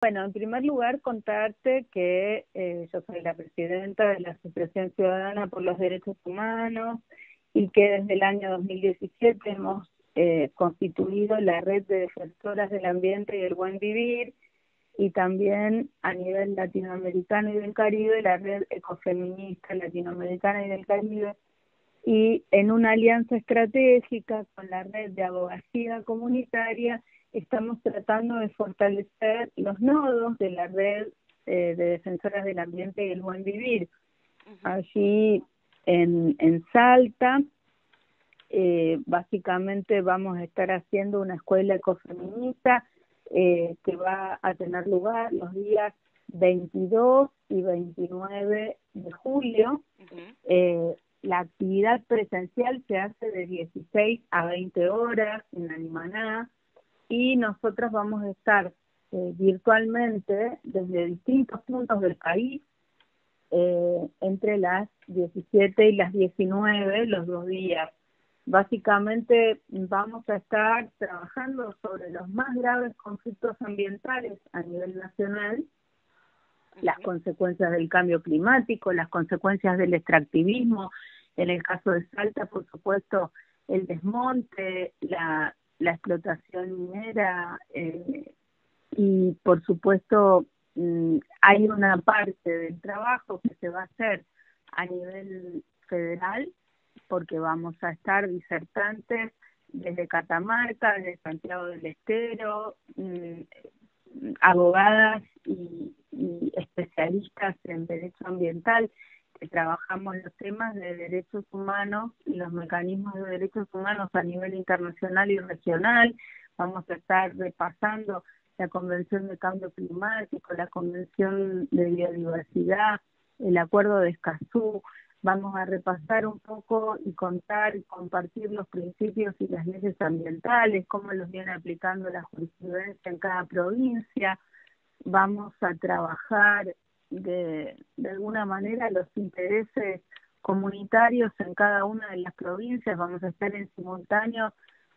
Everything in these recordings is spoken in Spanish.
Bueno, en primer lugar, contarte que eh, yo soy la presidenta de la Asociación Ciudadana por los Derechos Humanos y que desde el año 2017 hemos eh, constituido la red de defensoras del ambiente y del buen vivir y también a nivel latinoamericano y del Caribe la red ecofeminista latinoamericana y del Caribe. Y en una alianza estratégica con la red de abogacía comunitaria estamos tratando de fortalecer los nodos de la red eh, de defensoras del ambiente y el buen vivir. Allí en, en Salta, eh, básicamente vamos a estar haciendo una escuela ecofeminista eh, que va a tener lugar los días 22 y 29 de julio. eh, la actividad presencial se hace de 16 a 20 horas en Animaná y nosotros vamos a estar eh, virtualmente desde distintos puntos del país eh, entre las 17 y las 19 los dos días. Básicamente vamos a estar trabajando sobre los más graves conflictos ambientales a nivel nacional, las consecuencias del cambio climático, las consecuencias del extractivismo, en el caso de Salta, por supuesto, el desmonte, la, la explotación minera eh, y, por supuesto, mm, hay una parte del trabajo que se va a hacer a nivel federal porque vamos a estar disertantes desde Catamarca, desde Santiago del Estero, mm, abogadas y, y especialistas en derecho ambiental que trabajamos los temas de derechos humanos y los mecanismos de derechos humanos a nivel internacional y regional. Vamos a estar repasando la Convención de Cambio Climático, la Convención de Biodiversidad, el Acuerdo de Escazú. Vamos a repasar un poco y contar y compartir los principios y las leyes ambientales, cómo los viene aplicando la jurisprudencia en cada provincia. Vamos a trabajar de, de alguna manera los intereses comunitarios en cada una de las provincias. Vamos a estar en simultáneo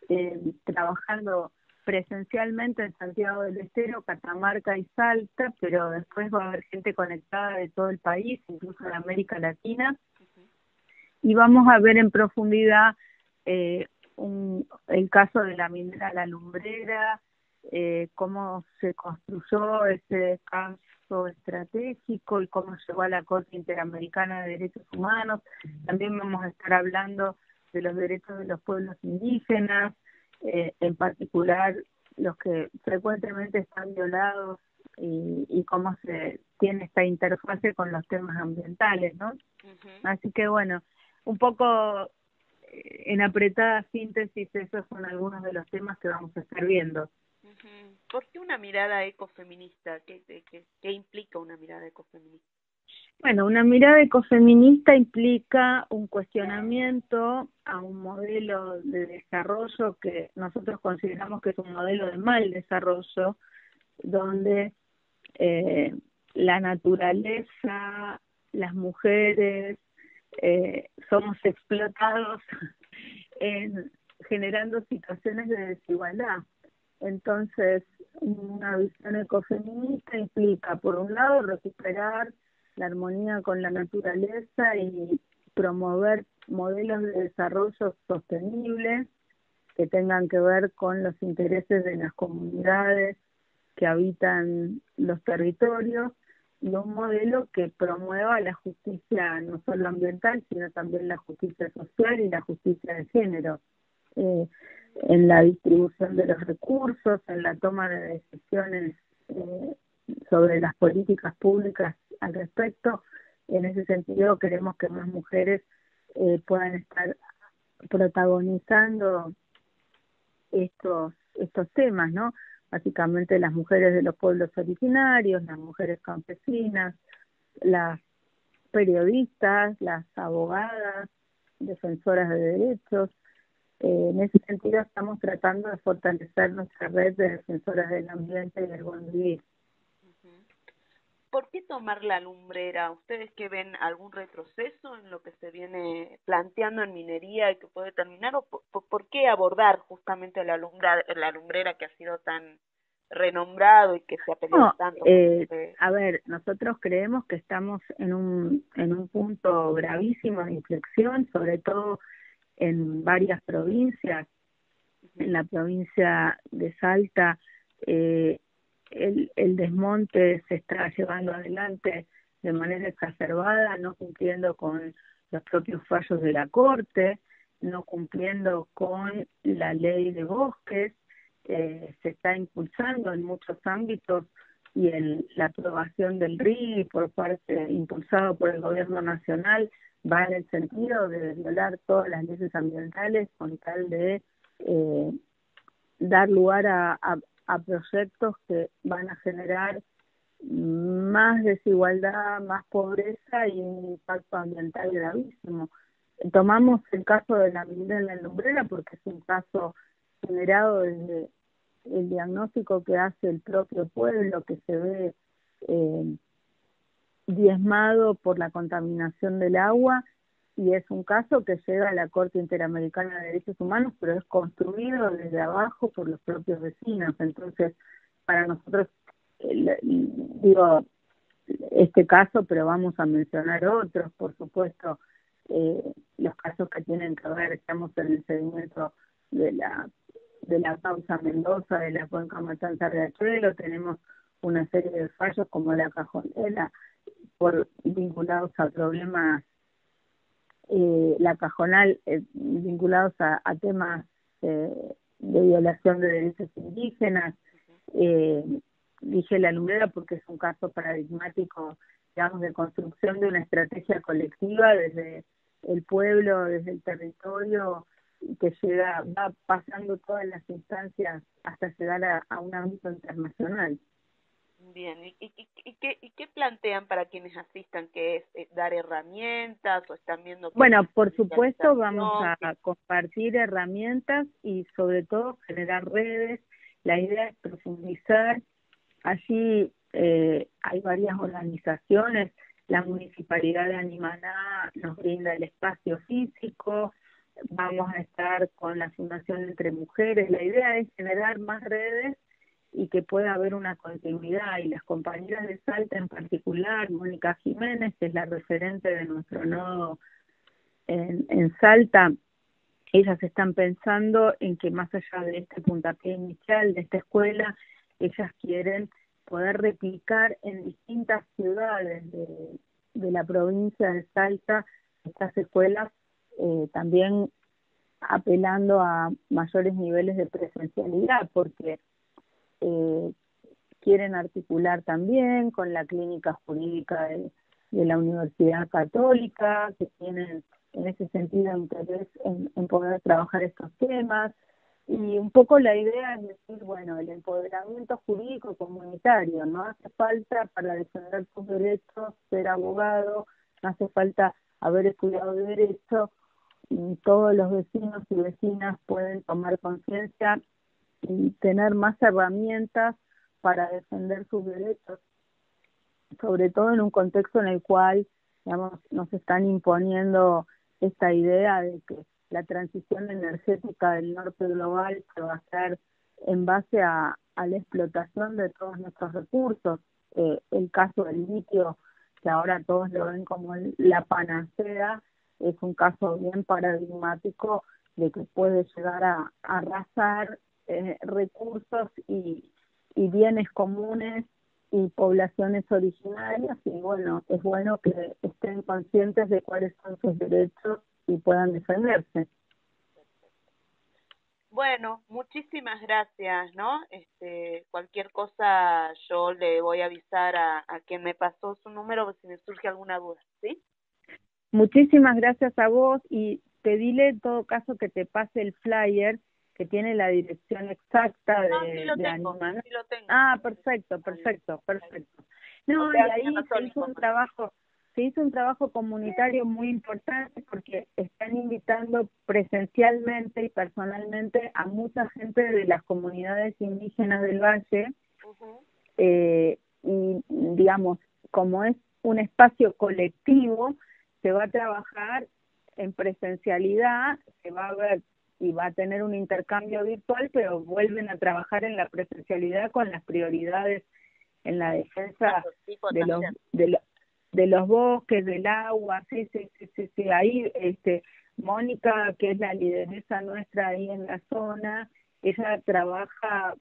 eh, trabajando presencialmente en Santiago del Estero, Catamarca y Salta, pero después va a haber gente conectada de todo el país, incluso de América Latina, y vamos a ver en profundidad eh, un, el caso de la minera La Lumbrera, eh, cómo se construyó ese estratégico y cómo llegó a la Corte Interamericana de Derechos Humanos. También vamos a estar hablando de los derechos de los pueblos indígenas, eh, en particular los que frecuentemente están violados y, y cómo se tiene esta interfase con los temas ambientales, ¿no? Así que bueno, un poco eh, en apretada síntesis, esos son algunos de los temas que vamos a estar viendo. ¿Por qué una mirada ecofeminista? ¿Qué, qué, qué implica una mirada ecofeminista? Bueno, una mirada ecofeminista implica un cuestionamiento a un modelo de desarrollo que nosotros consideramos que es un modelo de mal desarrollo, donde eh, la naturaleza, las mujeres, eh, somos explotados en, generando situaciones de desigualdad. Entonces, una visión ecofeminista implica, por un lado, recuperar la armonía con la naturaleza y promover modelos de desarrollo sostenibles que tengan que ver con los intereses de las comunidades que habitan los territorios y un modelo que promueva la justicia no solo ambiental, sino también la justicia social y la justicia de género. Eh, en la distribución de los recursos, en la toma de decisiones eh, sobre las políticas públicas al respecto. En ese sentido, queremos que más mujeres eh, puedan estar protagonizando estos estos temas, ¿no? Básicamente las mujeres de los pueblos originarios, las mujeres campesinas, las periodistas, las abogadas, defensoras de derechos. Eh, en ese sentido estamos tratando de fortalecer nuestra red de defensoras del ambiente y del buen vivir. ¿Por qué tomar la lumbrera? ¿Ustedes que ven algún retroceso en lo que se viene planteando en minería y que puede terminar? ¿O por, por qué abordar justamente la lumbrera, la lumbrera que ha sido tan renombrado y que se ha peleado tanto. Eh, a ver, nosotros creemos que estamos en un, en un punto gravísimo de inflexión, sobre todo en varias provincias. En la provincia de Salta, eh, el, el desmonte se está llevando adelante de manera exacerbada, no cumpliendo con los propios fallos de la Corte, no cumpliendo con la ley de bosques, eh, se está impulsando en muchos ámbitos y el, la aprobación del RI por parte impulsado por el gobierno nacional va en el sentido de violar todas las leyes ambientales con tal de eh, dar lugar a, a proyectos que van a generar más desigualdad, más pobreza y un impacto ambiental gravísimo. Tomamos el caso de la minera en la lumbrera porque es un caso generado desde el diagnóstico que hace el propio pueblo que se ve eh, diezmado por la contaminación del agua y es un caso que llega a la Corte Interamericana de Derechos Humanos, pero es construido desde abajo por los propios vecinos. Entonces, para nosotros, digo, este caso, pero vamos a mencionar otros, por supuesto, eh, los casos que tienen que ver, estamos en el seguimiento de la de la causa Mendoza, de la cuenca Matanza Riachuelo, tenemos una serie de fallos como la cajonera por vinculados a problemas eh, la cajonal eh, vinculados a, temas eh, de violación de derechos indígenas. Eh, dije la lumbrera porque es un caso paradigmático digamos de construcción de una estrategia colectiva desde el pueblo desde el territorio que llega, va pasando todas las instancias hasta llegar a, un ámbito internacional. Bien, ¿Y, y, qué, ¿y qué plantean para quienes asistan? ¿Que es, eh, dar herramientas o están viendo? Bueno, por supuesto vamos a compartir herramientas y sobre todo generar redes. La idea es profundizar. Allí eh, hay varias organizaciones. La Municipalidad de Animaná nos brinda el espacio físico, vamos a estar con la Fundación Entre Mujeres. La idea es generar más redes y que pueda haber una continuidad. Y las compañeras de Salta en particular, Mónica Jiménez, que es la referente de nuestro nodo en, en Salta, ellas están pensando en que más allá de este puntapié inicial de esta escuela, ellas quieren poder replicar en distintas ciudades de, de la provincia de Salta estas escuelas eh, también apelando a mayores niveles de presencialidad, porque eh, quieren articular también con la clínica jurídica de, la Universidad Católica, que tienen en ese sentido interés en, poder trabajar estos temas. Y un poco la idea es decir, bueno, el empoderamiento jurídico comunitario, no hace falta para defender tus derechos ser abogado, no hace falta haber estudiado derecho todos los vecinos y vecinas pueden tomar conciencia y tener más herramientas para defender sus derechos, sobre todo en un contexto en el cual digamos, nos están imponiendo esta idea de que la transición energética del norte global se va a hacer en base a, la explotación de todos nuestros recursos. Eh, el caso del litio, que ahora todos lo ven como la panacea, es un caso bien paradigmático de que puede llegar a, arrasar eh, recursos y, y bienes comunes y poblaciones originarias y bueno, es bueno que estén conscientes de cuáles son sus derechos y puedan defenderse. Bueno, muchísimas gracias, ¿no? Este, cualquier cosa yo le voy a avisar a, a quien me pasó su número si me surge alguna duda, ¿sí? Muchísimas gracias a vos y pedile en todo caso que te pase el flyer que tiene la dirección exacta de, Ah, perfecto, perfecto, perfecto. No, y ahí se hizo un trabajo, se hizo un trabajo comunitario muy importante porque están invitando presencialmente y personalmente a mucha gente de las comunidades indígenas del valle eh, y digamos como es un espacio colectivo se va a trabajar en presencialidad, se va a ver y va a tener un intercambio virtual, pero vuelven a trabajar en la presencialidad con las prioridades en la defensa de los, de, de los bosques, del agua, sí, sí, sí, sí, sí, ahí, este, Mónica, que es la lideresa nuestra ahí en la zona, ella trabaja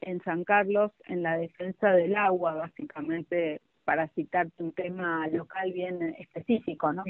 en San Carlos en la defensa del agua, básicamente, para citarte un tema local bien específico, ¿no?